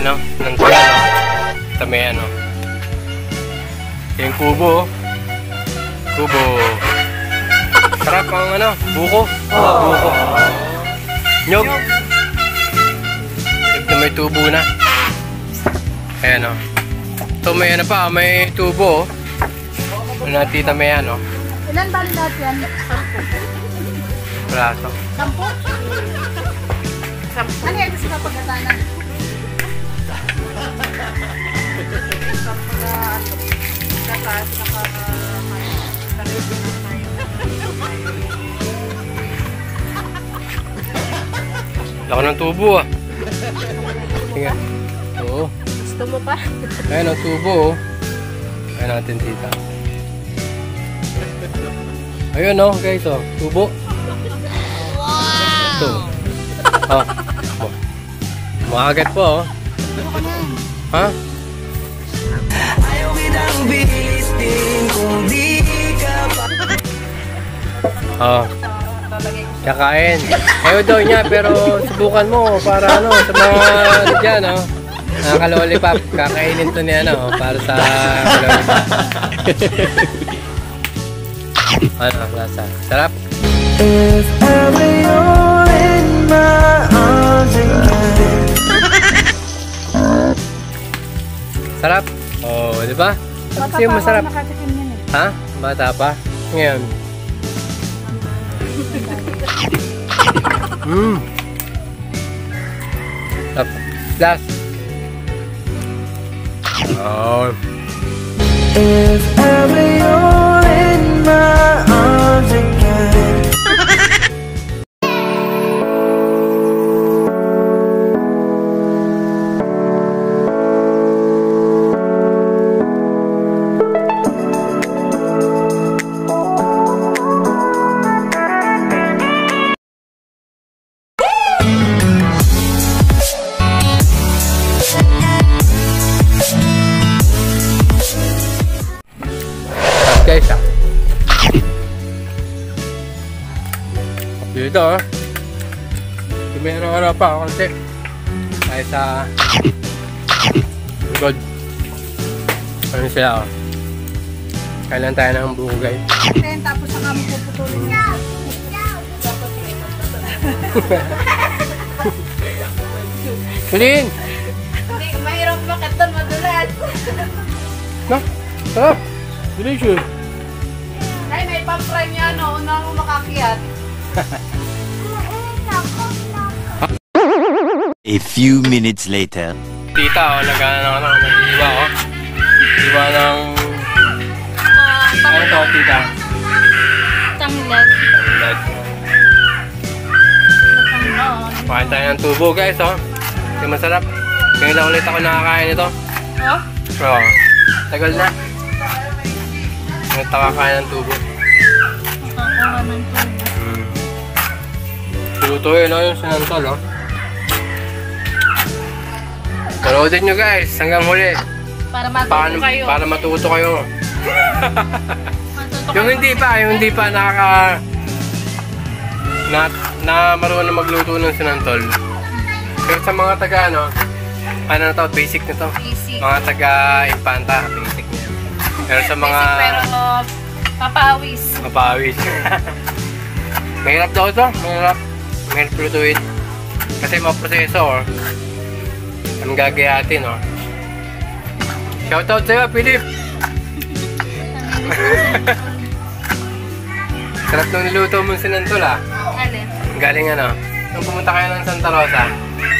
Ano? Nang tula, no? Ito may ano. Yung kubo. oh. Kubo. Sarap ang ano, buko. Buko. Nyog. Ito may tubo na. Ayan o. Ito may ano pa, may tubo. oh. Ano tita may ano. Ilan ba lahat yan? Sampo. Braso. Sampo? Sampo. Ano yan gusto ka pagkatanan? Laki ng tubo ah. Tingnan. Oo. Gusto mo pa? Ayan ang tubo oh. Ayan natin tita. Ayun oh guys oh. Tubo. Wow! Ito. Oh. Makagat po oh. Ha? Ayaw kitang bilistin kung di ka pa Oh. Kakain. Ayaw daw niya pero subukan mo para ano sa mga ano dyan oh. Nakaka-lollipop. Kakainin to ni ano para sa lollipop. ano, lasa. Sarap. If ever you're in my arms again Sarap. Oh, di ba? Bata Kasi masarap. Ha? Bata pa? Ngayon. Mmm. Sarap. Last. Oh. If ever you're in my arms again Dito ah. Tumira-ara pa ako kasi. Kahit sa... God. Ano sila oh. Kailan tayo ng buko guys. Tapos saka mo puputulin. Kulin! Hindi, mahirap bakit doon madulas. No? Sarap! Delicious! Ay, may pang-prime yan, no? Una mo makakiyat. A few minutes later. Tita, oh, nagana ng ano, nag-iwa ko. Iwa ng... Ano to, tita? Tanglad. Tanglad. Pakain tayo ng tubo guys, oh. Hindi masarap. Ngayon lang ulit ako nakakain nito. Oh? Oo. Tagal na. Ngayon ako kakain ng tubo. Nakakuha ng tubo. Mm. Lutuin, no? Yung sinantol, oh. Panoodin nyo guys, hanggang huli. Para matuto Paano, kayo. para matuto kayo. Matuto Yung kayo. hindi pa, yung hindi pa nakaka... Na, na marunong magluto ng sinantol. Pero sa mga taga, ano, ano na to, basic na to. Basic. Mga taga Infanta, basic na yan. Pero sa mga Basic pero papawis. mapawis. Mahirap daw to, mahirap. Mahirap lutuin. Kasi mga proseso, oh. Ang gagayatin, oh. Shoutout sa'yo, Philip! Sarap nung niluto mong sinantol, ah. Alin? Galing ano, nung pumunta kayo ng Santa Rosa,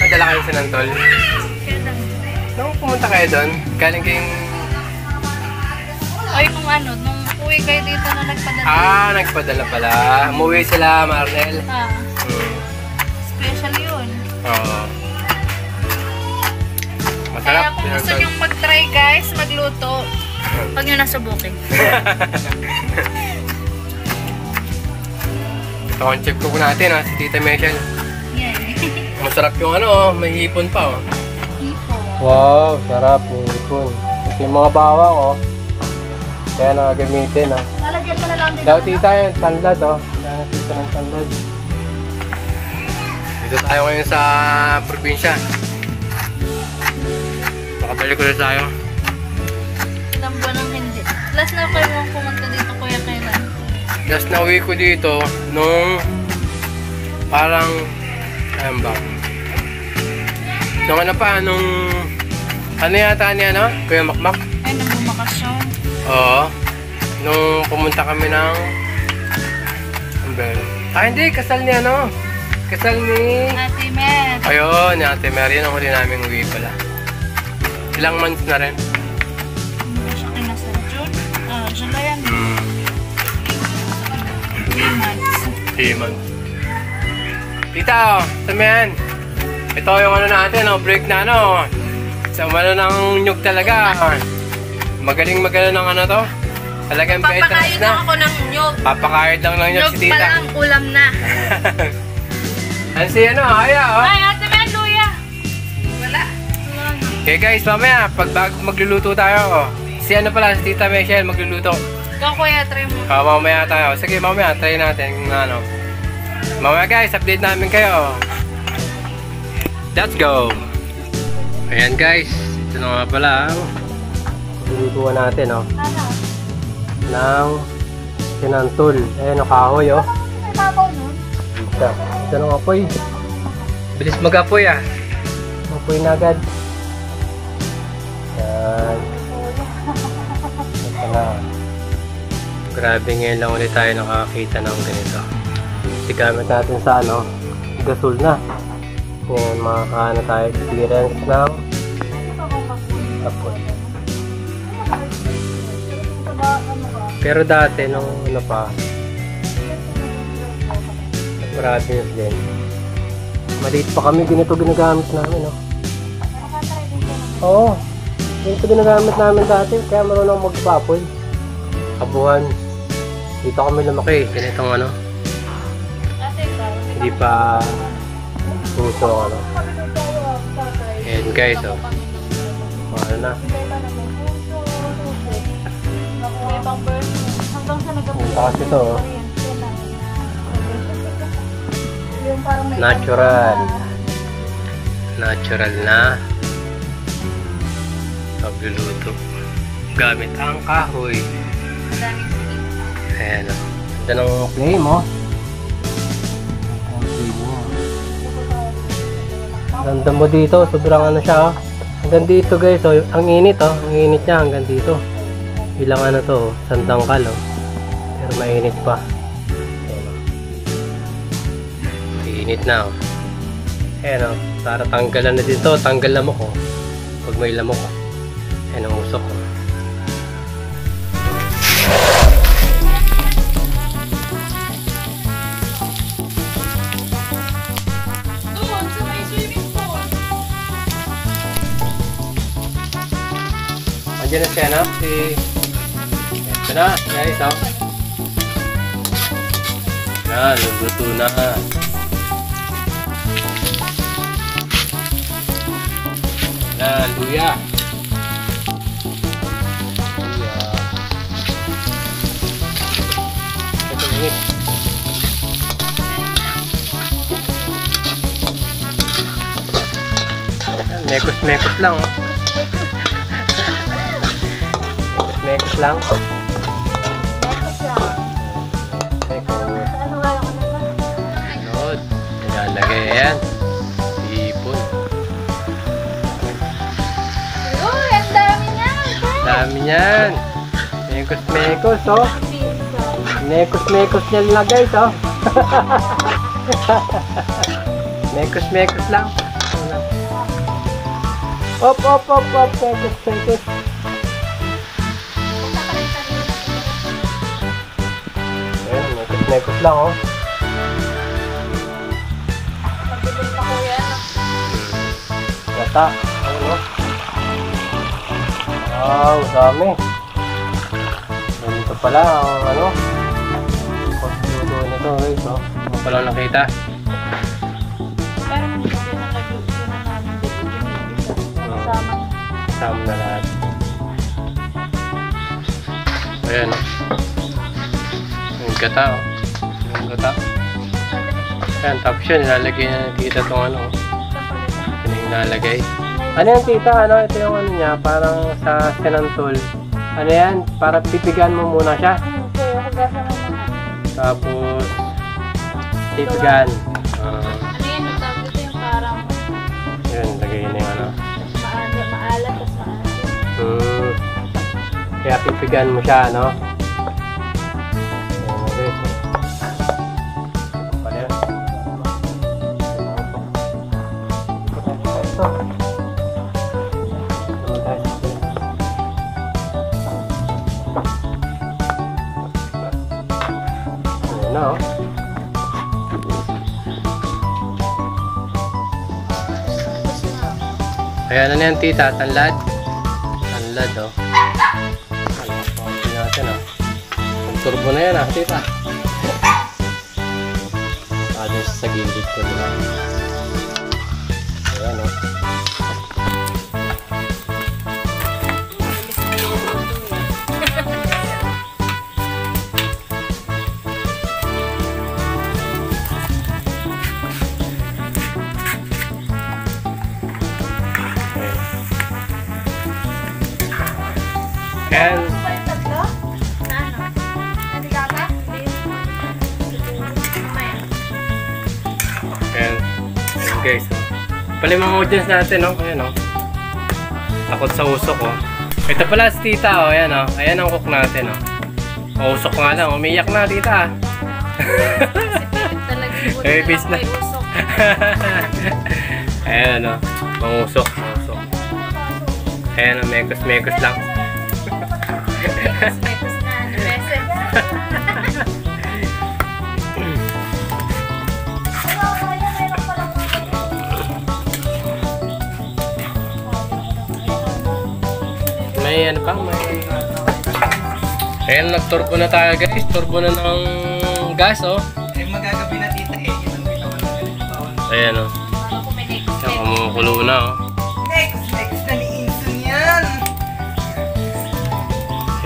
nadala kayo sinantol. Nung pumunta kayo doon, galing kayong... Ay, nung ano, nung uwi kayo dito na nagpadala. Ah, nagpadala pala. Umuwi sila, Marnel. Ah, Hmm. special yun. Oo. Masarap. Kaya kung gusto nyo mag-try guys, magluto, huwag nyo nasubukin. Ito ang chef cook natin, ha, si Tita Michelle. Yan. Masarap yung ano, oh, may hipon pa, oh. Wow, sarap yung hipon. Ito yung mga bawang, oh. Kaya nakagamitin, ah. Lalagyan mo na lang din. Daw tita yung tanlad, oh. Kaya nakita ng tanlad. Dito tayo ngayon sa probinsya. Balik ulit tayo. Ilang buwan ang hindi. Last na kayo mong pumunta dito, kuya, kailan? Last na uwi ko dito, nung parang, ayun ba? Nung ano pa, nung, ano yata ni ano? Kuya Makmak? Ay, nagbumakasyon. Oo. Nung pumunta kami ng, ba yun? Ah, hindi, kasal ni ano? Kasal ni, Ate Met. ayun, ni Ate Mary, ang huli namin uwi pala. Ilang months na rin. Siya kinasal? June? Ah, July yan. Hmm, Three months. 3 months. Tita, oh, samayan. Ito yung ano natin, oh, break na ano. Sa umano ng nyug talaga. Magaling magano ng ano to. Talagang Papakain veterans lang na. ako ng nyog. Papakayod lang ng nyug si pa tita. lang, ulam na. Ano si ano, aya oh. Ay, Ate. Okay guys, mamaya, pag bago magluluto tayo, oh. Si ano pala, si Tita Michelle magluluto. Ikaw, kuya, try mo. Ah, mamaya tayo. Sige, mamaya, try natin kung ano. Mamaya guys, update namin kayo. Let's go! Ayan guys, ito na nga pala ang lulutuan natin, oh. Ano? Ng sinantol. Ayan, ang kahoy, oh. Babaw nun? Ito, ito ng apoy. Bilis mag-apoy, ah. Apoy na agad. Na. Grabe ngayon lang ulit tayo nakakita ng ganito. Kasi gamit natin sa ano, gasol na. Ngayon makakaano tayo experience ng apoy. Pero dati nung ano pa, yun din. Maliit pa kami, ganito ginagamit namin, no? Oo. Ganito ginagamit namin dati, kaya marunong magpapoy. Kabuhan. Dito kami lumaki, ganitong ano. Hindi pa puso ano. Ayan guys, oh. Ano na. Ang taas ito, oh. Natural. Natural na pagluluto. Gamit ang kahoy. Ayan o. Ganda ng flame mo. Ganda mo dito. Sobrang ano siya o. Hanggang dito guys o. Ang init o. Ang init niya hanggang dito. Bilang ano to o. Sandangkal o. Pero mainit pa. Init na o. Ayan o. Para tanggalan na dito. Tanggal lamok o. Pag may lamok o. Ayan ang usok o. Doon, sa may swimming pool. Andiyan na siya, no? Si... Ito na, guys, oh. Yan, luluto na. Luya. Luya. Mekos-mekos lang, oh. Mekos lang. Mekos. Naman? Load. Nilalagay yan. Ipon. Uy, ang dami niya. Dami yan. Mekos mekos oh. Mekos mekos niya lang guys oh. mekos mekos lang. Op op op op mekos mekos. Ayan, mekos mekos lang oh. Gata. Ano? Wow, dami. Ganito pala ang ano. Guys, oh. Ano pala nakita? Parang hindi na dito. Kasama. Kasama na lahat. Ayan. Yung gata, oh. Yung gata. Ayan, tapos yun, nilalagay na dito itong ano, oh. Yun yung nilalagay. May Ano yan tita? Ano? Ito yung ano niya, parang sa sinantol. Ano yan? Para pipigan mo muna siya. Tapos, pipigan. Ah, Ano yan, yung yung parang yun, lagay na yung ano. maala, maalat, tapos maalat. Hmm. Kaya pipigan mo siya, no? Ayan na yan, tita. Tanlad. Tanlad, oh. Hindi natin, oh. Ang turbo na yan, ah, tita. Ah, dun sa gilid ko na. Ayan, oh. Mamaya. Ayan. Ayan guys. oh. Pala yung mga audience natin, no? Ayan, oh. Takot sa usok, oh. Ito pala si tita, oh. Ayan, oh. Ayan ang cook natin, oh. Usok nga lang. Umiyak na, tita. Talaga yung buti Eh, na. Ayan, oh. Mangusok, mangusok. Ayan, oh. Mekos-mekos lang. May ano pa, may... Ayan, nag-turbo na tayo, guys. Turbo na ng gas, oh. Eh, magagabi na tita eh. Ganito. Ayan, oh. Mekos. kumukulo na, oh.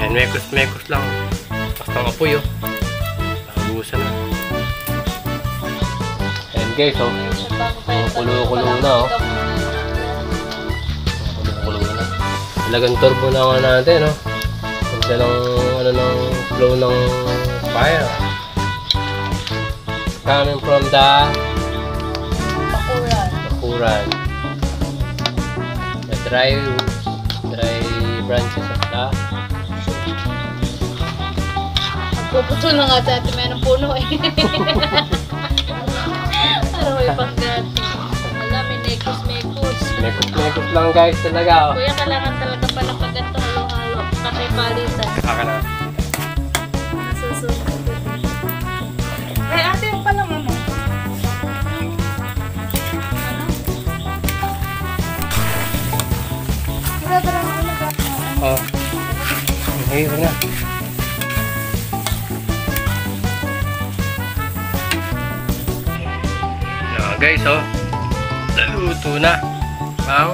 Ayan, mekos-mekos lang. Basta ang apoy, oh. Nakabusan na. Ayan, guys, oh. Kulo-kulo na, oh. Kumukulo na. Talagang turbo na nga natin, oh. Ganda ng, ano, ng flow ng fire. Coming from the Bakuran. bakuran. The dry, dry branches of the Magpuputol na nga dati may ng puno eh. Ano may panggati? Wala, may nekos-mekos. Mekos-mekos lang guys talaga, oh. Kuya, kailangan talaga pala pag ganito halo-halo. Katay palitan. Saka na. Nasusunod. Ay, ate, yung pala mo. Oh. Okay, wala guys, oh. Naluto na. Ang